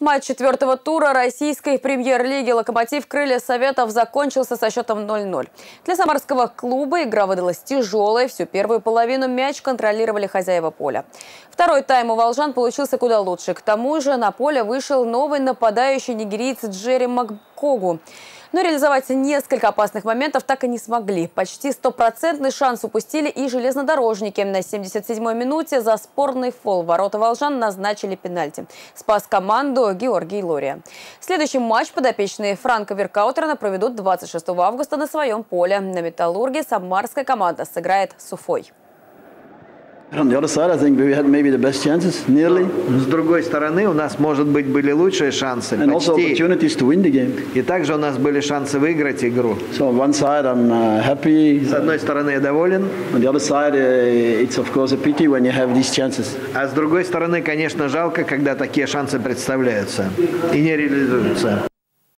Матч четвертого тура российской премьер-лиги «Локомотив Крылья Советов» закончился со счетом 0-0. Для самарского клуба игра выдалась тяжелой. Всю первую половину мяч контролировали хозяева поля. Второй тайм у волжан получился куда лучше. К тому же на поле вышел новый нападающий нигериец Джерри Маккогу. Но реализовать несколько опасных моментов так и не смогли. Почти стопроцентный шанс упустили и железнодорожники. На 77-й минуте за спорный фол ворота волжан назначили пенальти. Спас команду Георгий Лория. Следующий матч подопечные Франка Веркаутерна проведут 26 августа на своем поле. На «Металлурге» самарская команда сыграет с Уфой. С другой стороны, у нас, может быть, были лучшие шансы. Почти. И также у нас были шансы выиграть игру. So on one side I'm uh, happy. С одной стороны, я доволен. On the other side, uh, it's of course a pity when you have these chances. А с другой стороны, конечно, жалко, когда такие шансы представляются и не реализуются.